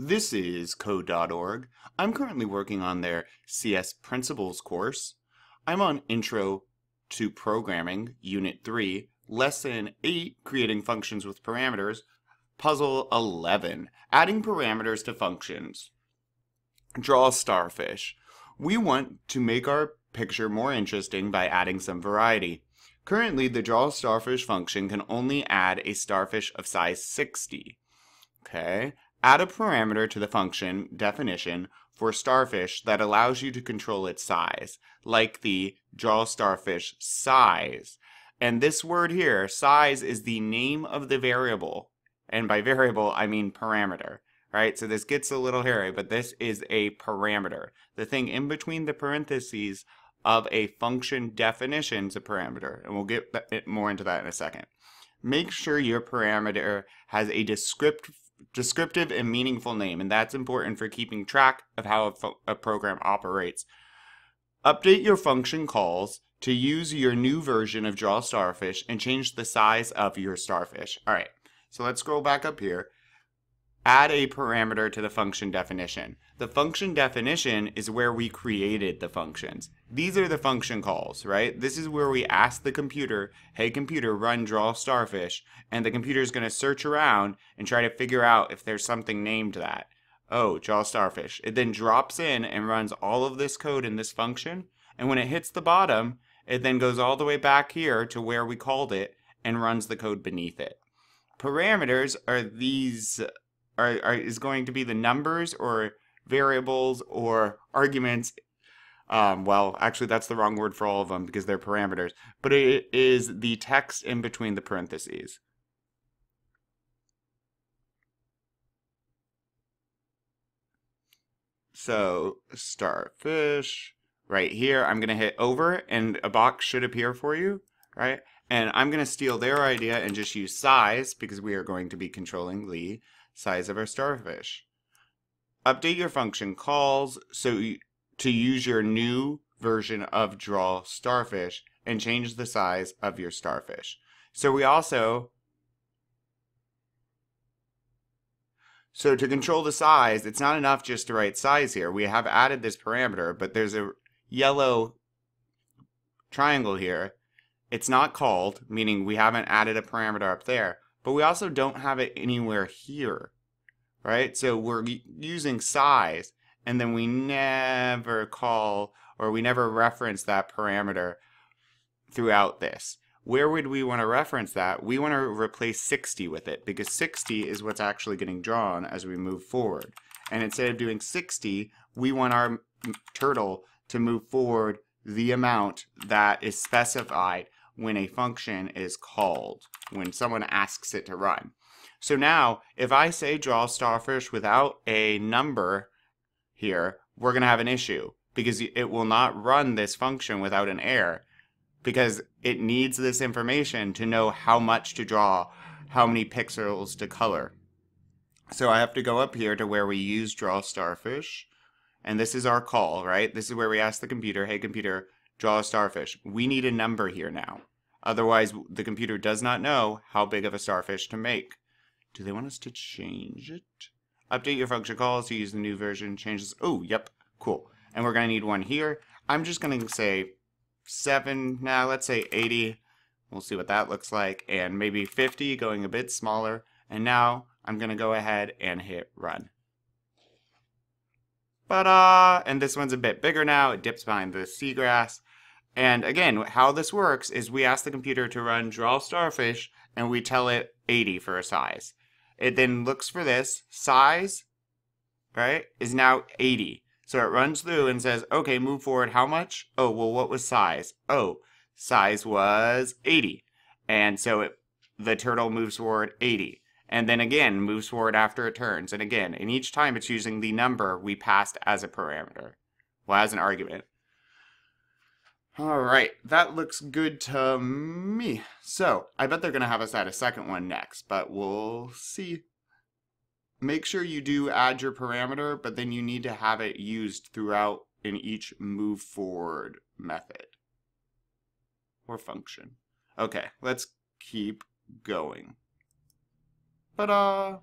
This is Code.org. I'm currently working on their CS Principles course. I'm on Intro to Programming, Unit 3, Lesson 8, Creating Functions with Parameters, Puzzle 11, Adding Parameters to Functions. Draw a starfish. We want to make our picture more interesting by adding some variety. Currently, the draw starfish function can only add a starfish of size 60. Okay, Add a parameter to the function definition for starfish that allows you to control its size, like the draw starfish size. And this word here, size, is the name of the variable. And by variable, I mean parameter, right? So this gets a little hairy, but this is a parameter. The thing in between the parentheses of a function definition is a parameter. And we'll get more into that in a second. Make sure your parameter has a descriptive descriptive and meaningful name, and that's important for keeping track of how a, a, program operates. Update your function calls to use your new version of Draw Starfish and change the size of your starfish. All right, so let's scroll back up here add a parameter to the function definition. The function definition is where we created the functions. These are the function calls, right? This is where we ask the computer, hey computer, run draw starfish, and the computer is going to search around and try to figure out if there's something named that. Oh, draw starfish. It then drops in and runs all of this code in this function, and when it hits the bottom, it then goes all the way back here to where we called it and runs the code beneath it. Parameters are these are, are is going to be the numbers or variables or arguments um, well, actually, that's the wrong word for all of them because they're parameters, but it is the text in between the parentheses. So, starfish, right here, I'm going to hit over and a box should appear for you, right? And I'm going to steal their idea and just use size because we are going to be controlling the size of our starfish. Update your function calls so to use your new version of draw starfish and change the size of your starfish. So we also So to control the size, it's not enough just to write size here. We have added this parameter, but there's a yellow triangle here. It's not called, meaning we haven't added a parameter up there but we also don't have it anywhere here, right? So we're using size, and then we never call or we never reference that parameter throughout this. Where would we want to reference that? We want to replace 60 with it because 60 is what's actually getting drawn as we move forward. And instead of doing 60, we want our turtle to move forward the amount that is specified when a function is called, when someone asks it to run. So now, if I say draw starfish without a number here, we're going to have an issue because it will not run this function without an error because it needs this information to know how much to draw, how many pixels to color. So I have to go up here to where we use draw starfish, and this is our call, right? This is where we ask the computer, hey computer, draw a starfish. We need a number here now. Otherwise, the computer does not know how big of a starfish to make. Do they want us to change it? Update your function calls to use the new version. Changes. Oh, yep. Cool. And we're going to need one here. I'm just going to say 7. Now, let's say 80. We'll see what that looks like. And maybe 50, going a bit smaller. And now I'm going to go ahead and hit run. Ta-da! Uh, and this one's a bit bigger now. It dips behind the seagrass. And again, how this works is we ask the computer to run draw starfish and we tell it 80 for a size. It then looks for this size, right, is now 80. So it runs through and says, okay, move forward how much? Oh, well, what was size? Oh, size was 80. And so it, the turtle moves forward 80. And then again, moves forward after it turns. And again, and each time it's using the number we passed as a parameter, well, as an argument. All right, that looks good to me. So, I bet they're going to have us add a second one next, but we'll see. Make sure you do add your parameter, but then you need to have it used throughout in each move forward method or function. Okay, let's keep going. Ta-da!